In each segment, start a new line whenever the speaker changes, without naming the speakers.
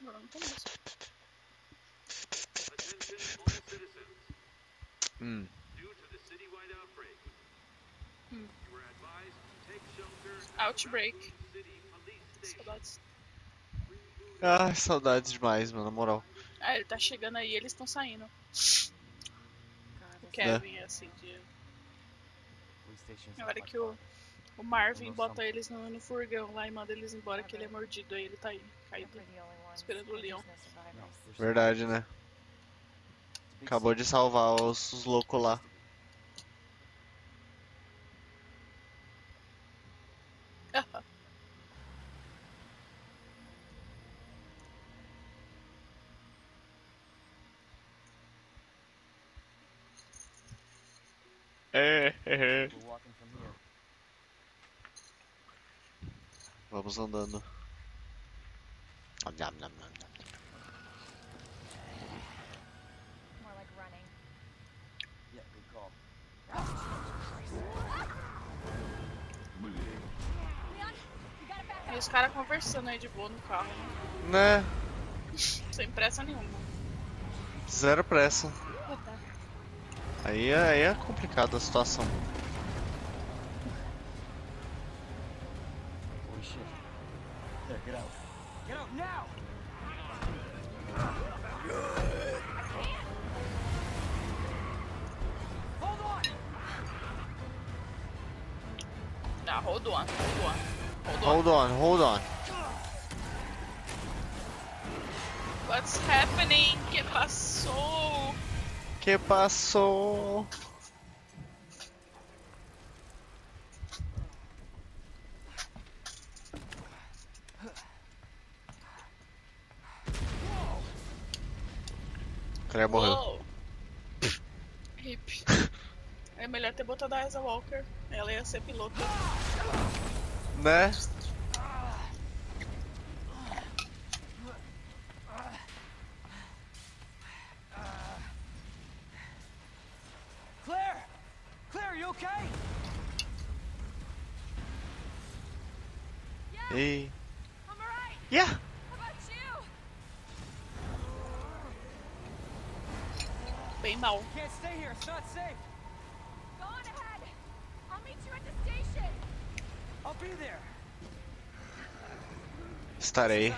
Agora não tem mais.
Hum.
Hum. Outbreak. Saudades.
Ah, saudades demais, mano, na moral.
Ah, ele tá chegando aí e eles estão saindo.
God,
O Kevin, assim, de. Na hora
much
que o. o Marvin
Nossa.
bota eles no, no furgão lá e manda eles embora que ele é mordido, aí ele tá aí, caído. Esperando o.
There's
Verdade, né? Acabou de salvar os, os loucos lá. É, é.
city.
Vamos andando. Nham, nham, nham.
E os caras conversando aí de boa no carro, né?
Né?
Sem pressa nenhuma.
Zero pressa. Aí é, aí é complicada a situação.
Hold on,
hold on. Hold on. Hold on. What's happening? Que passou?
Que passou? O cara morreu.
Hip. É melhor ter botado a Asa Walker. Ela ia ser piloto.
Né?
Claire! Claire, you okay?
E.
I'm alright.
Yeah!
How about you?
Bem.
Can't stay here, it's not safe.
Estarei.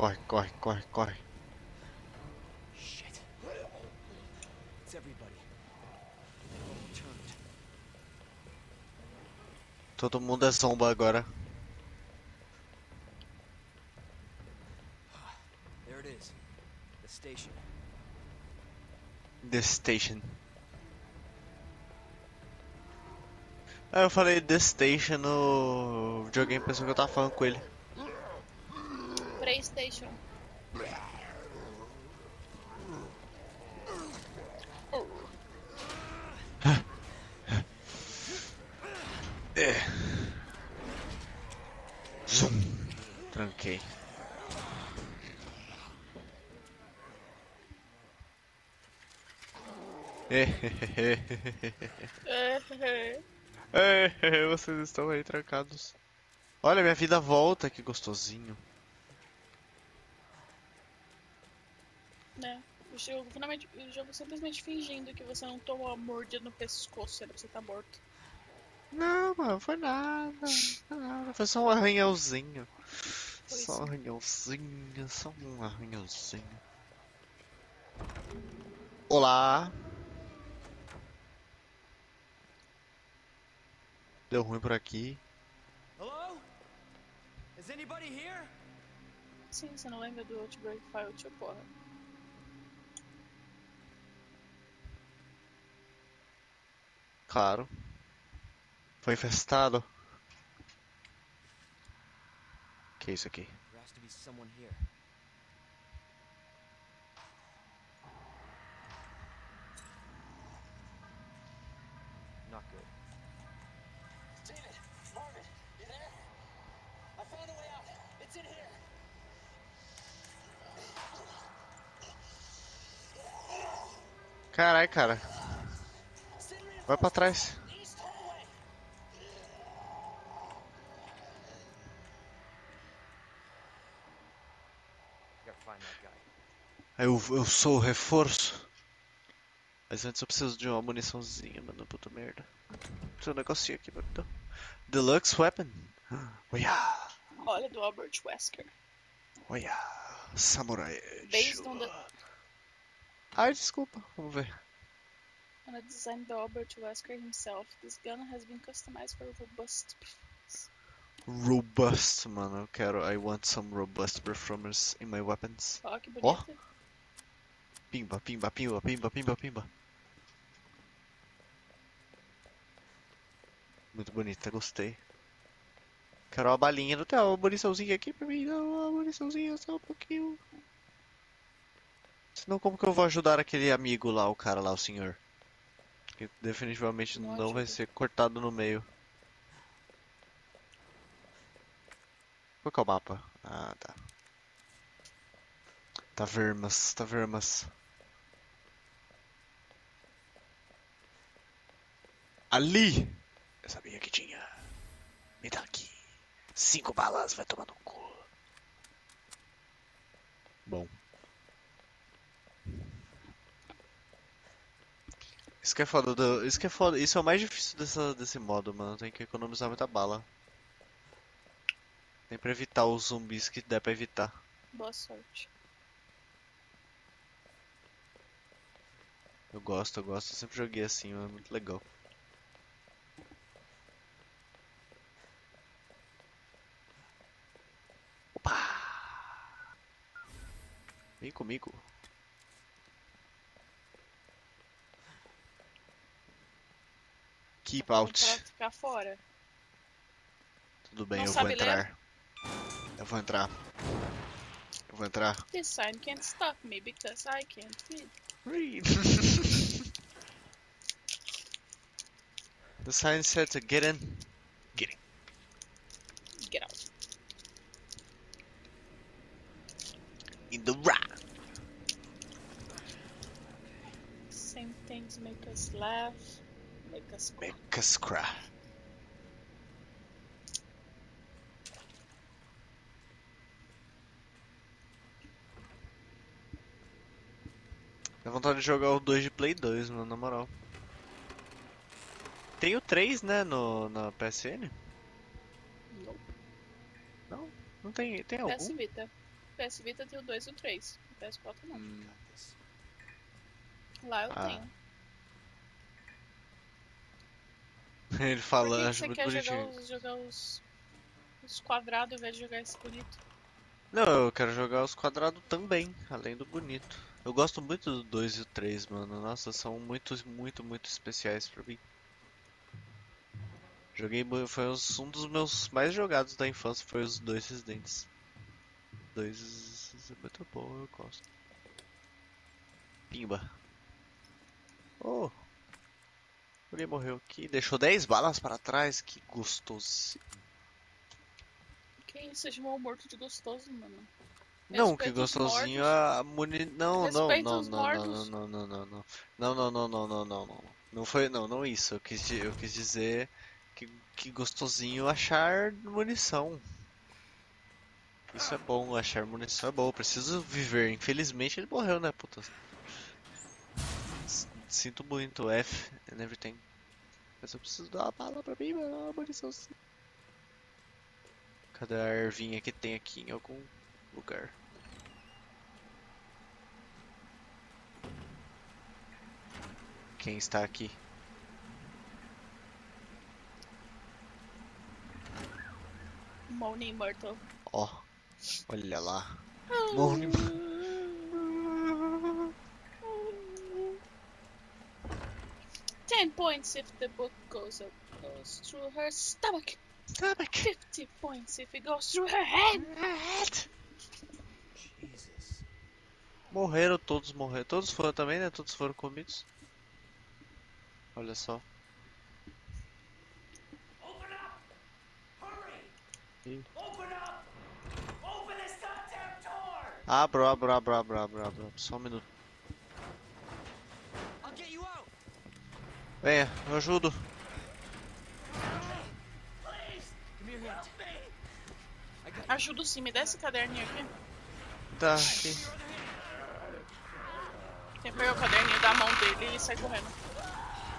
Corre, corre, corre, corre.
Shit.
Todo mundo é zomba agora.
There it is. The station.
The Station. Ah, eu falei The Station no videogame, pensou que eu tava falando com ele.
PlayStation.
É. Tranquei.
É,
É, vocês estão aí trancados. Olha, minha vida volta, que gostosinho.
né? O jogo, finalmente, o jogo simplesmente fingindo que você não tomou uma mordida no pescoço, era você estar morto.
Não, mano, foi nada. Foi nada. Foi só um arranhãozinho.
Foi
Só um arranhãozinho, só um arranhãozinho. Olá. Deu ruim por aqui.
Hello? Is anybody here?
Sim, você não lembra do Outbreak File, tio porra.
Claro. Foi infestado. Que é isso aqui?
There has to be someone here.
Carai, cara. Vai pra trás. Eu, eu sou o reforço. Mas antes eu preciso de uma muniçãozinha, mano. Puta merda. Tem um negocinho aqui, mano. Então. Deluxe Weapon. Olha,
Olha, do Albert Wesker.
olha. Samurai.
Based on the-
Ai, desculpa. Vamos ver.
On a design by Albert Wesker himself, this gun has been customized for robust performance.
Robust, mano. Eu quero. I want some robust performance in my weapons.
Ó, que
Ó.
bonito.
Pimba, pimba, pimba, pimba, pimba, pimba. Muito bonita, gostei. Quero uma balinha do Theo, uma muniçãozinha aqui pra mim, não, uma muniçãozinha só um pouquinho. Senão como que eu vou ajudar aquele amigo lá, o cara lá, o senhor? Que definitivamente
Não
não vai ser cortado no meio. Qual que é o mapa? Ah, tá. Tavermas, tavermas. Ali! Eu sabia que tinha. Me dá aqui. Cinco balas, vai tomar no cu. Bom. Que é foda, do- isso que é foda, isso é o mais difícil dessa, desse modo, mano. Tem que economizar muita bala. Tem pra evitar os zumbis que der pra evitar.
Boa sorte.
Eu gosto, eu gosto, eu sempre joguei assim, é muito legal. Opa! Vem comigo. Keep
Pra
out.
ficar fora.
Tudo bem,
Não
eu vou
sabe ler?
entrar. Eu vou entrar. Eu vou entrar.
This sign can't stop me because I can't read.
Read. the sign said to get in.
Get in. Get out.
In the rat.
Same things make us laugh, make us cry.
Make us cry. Dá vontade de jogar o 2 de Play 2, mano, na moral. Tem o 3, né, no, na PSN?
Nope.
Não? Não tem, tem
PS
algum?
Vita. PS Vita tem o 2 e o 3. O PS4 não.
Hum,
Lá eu
Ah.
tenho.
Ele
Por
fala,
que, que
acho
você
muito
quer jogar
bonitinho.
os, jogar os, os quadrados ao invés de jogar esse bonito?
Não, eu quero jogar os quadrados também, além do bonito. Eu gosto muito do 2 e o 3, mano. Nossa, são muito, muito, muito especiais pra mim. Joguei, foi um dos meus mais jogados da infância, foi os dois Residentes. Dois é muito bom, eu gosto. Pimba. Oh! Alguém morreu aqui, deixou 10 balas para trás, que gostoso.
Quem você chamou morto de gostoso, mano?
Não, que
Respeita os
gostosinho a muni... Não, não, não, não, não, não, não, não, não, não, não, não, não, não, não, não. Não foi, não, não isso. Eu quis, eu quis dizer que, que gostosinho achar munição. Isso é bom, achar munição é bom. Eu preciso viver. Infelizmente ele morreu, né, puta? Sinto muito, F and everything. Mas eu preciso dar uma bala pra mim, mano, uma munição sim. Cadê a ervinha que tem aqui em algum lugar? Quem está aqui?
Moaning Myrtle.
Ó, olha lá. Moaning
Ten points if the book goes up, goes through her stomach.
Stomach.
Fifty points if it goes through her head.
Jesus.
Morreram todos, morreram. Todos foram também, né? Todos foram comidos. Olha só.
Open up! Hurry!
Ih.
Open up! Open this goddamn door!
Abro, abro, abro, abro, abro, abro. Só um minuto. Venha, eu ajudo.
Ajuda sim, me dá esse caderninho aqui.
Tá, aqui.
Tem que pegar o caderninho da mão dele e sair correndo.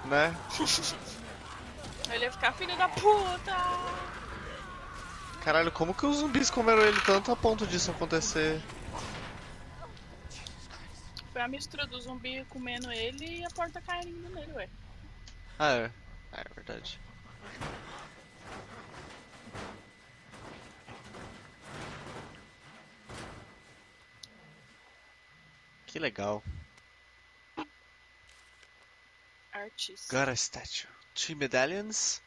Né?
Ele ia ficar filho da puta!
Caralho, como que os zumbis comeram ele tanto a ponto disso acontecer?
Foi a mistura do zumbi comendo ele e a porta caindo nele, ué.
Ah, é. Ah, é verdade. Que legal.
Artista.
Got a statue. Two medallions.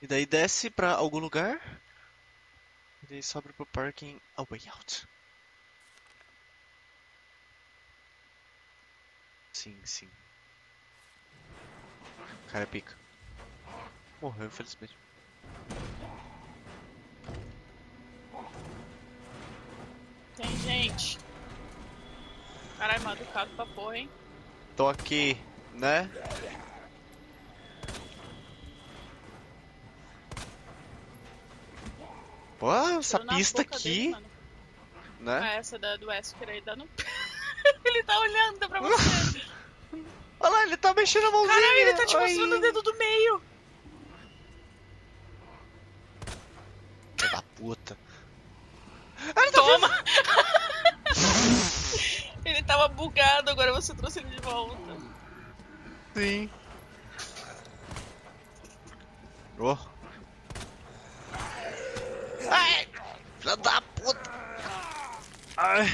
E daí desce pra algum lugar. E daí sobe pro parking A Way Out. Sim, sim. Cara é pica. Morreu, infelizmente.
Tem gente. Caralho, mal educado pra porra, hein?
Tô aqui, né? Pô, essa
Tiro
pista aqui,
dele,
né?
Ah, essa da, do Wesker aí dá no. ele tá olhando pra você.
Olha lá, ele tá mexendo a mãozinha.
Caralho, ele tá te
Ai.
mostrando o dedo do meio.
Filho da puta.
Toma! ele tava bugado, agora você trouxe ele de volta.
Sim. Oh. Ai! Filha da puta! Ai!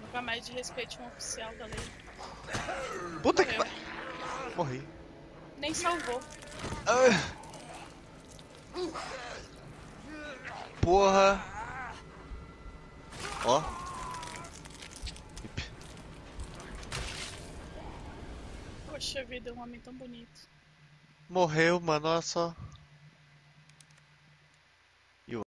Nunca mais de respeito um oficial da lei.
Puta que
Morreu.
pariu! Morri.
Nem salvou.
Ai. Porra! Ó.
Poxa vida, um homem tão bonito.
Morreu, mano, olha só.